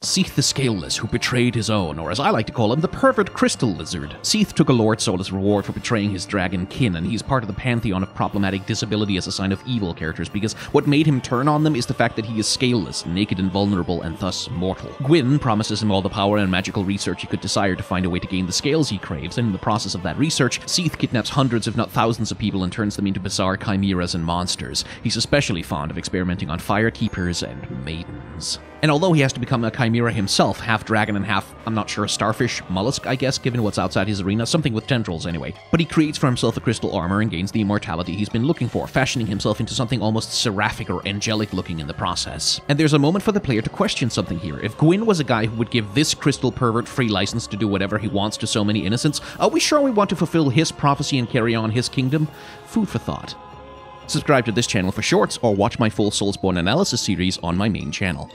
Seath the Scaleless, who betrayed his own, or as I like to call him, the pervert crystal lizard. Seath took a Lord Soul as reward for betraying his dragon kin, and he's part of the pantheon of problematic disability as a sign of evil characters, because what made him turn on them is the fact that he is scaleless, naked and vulnerable, and thus mortal. Gwyn promises him all the power and magical research he could desire to find a way to gain the scales he craves, and in the process of that research, Seath kidnaps hundreds if not thousands of people and turns them into bizarre chimeras and monsters. He's especially fond of experimenting on firekeepers and maidens. And although he has to become a chimera himself, half dragon and half, I'm not sure, a starfish, mollusk, I guess, given what's outside his arena, something with tendrils anyway. But he creates for himself a crystal armor and gains the immortality he's been looking for, fashioning himself into something almost seraphic or angelic looking in the process. And there's a moment for the player to question something here. If Gwyn was a guy who would give this crystal pervert free license to do whatever he wants to so many innocents, are we sure we want to fulfill his prophecy and carry on his kingdom? Food for thought. Subscribe to this channel for shorts or watch my full Soulsborne analysis series on my main channel.